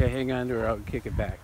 Okay, hang on to her, I'll kick it back.